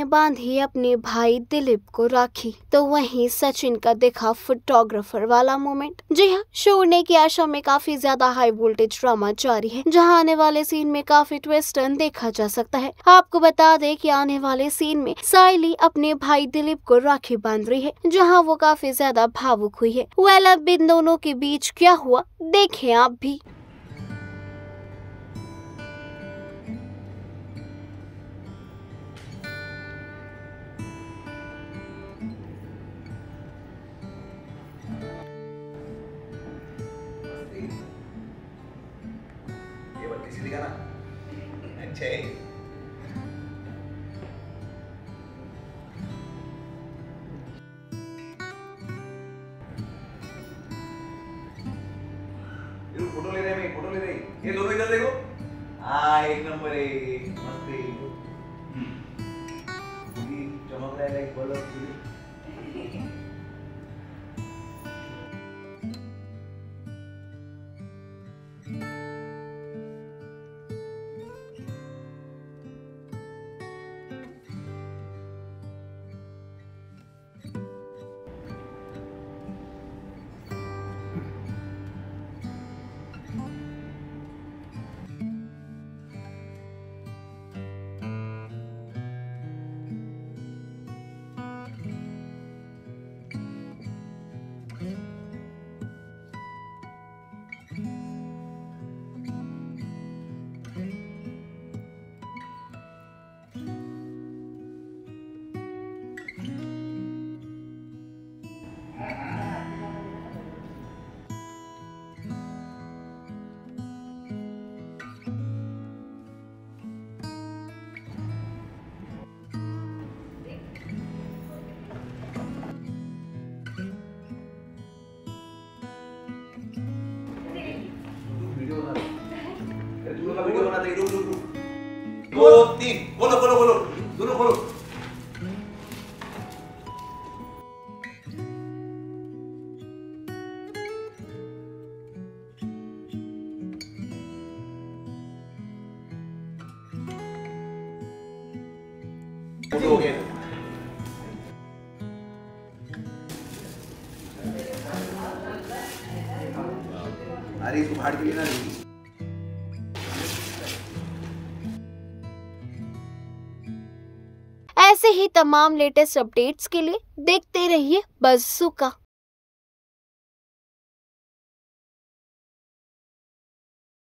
ने बांधी अपने भाई दिलीप को राखी। तो वहीं सचिन का देखा फोटोग्राफर वाला मोमेंट जी हाँ छोड़ने की आशा में काफ़ी ज़्यादा हाई वोल्टेज ड्रामा जारी है, जहाँ आने वाले सीन में काफ़ी ट्विस्टर्न देखा जा सकता है। आपको बता दें कि आने वाले सीन में साइली अपने भाई दिलीप को राखी बाँध रही है, जहाँ वो काफ़ी ज़्यादा भावुक हुई है। वेल अब इन दोनों के बीच क्या हुआ, देखें आप भी। ये बात किसी दिखाना अच्छा है ये लोग फोटो ले रहे हैं मैं फोटो ले रहे हैं ये दोनों इधर देखो हाँ एक नंबर है मस्त है ये चमक रहा है लाइक बल्ब Dulu, dulu, दो तीन। बोलो बोलो बोलो दोनों फ़ोटो अरे इसको फाड़ के नहीं। ऐसे ही तमाम लेटेस्ट अपडेट्स के लिए देखते रहिए बज़ुका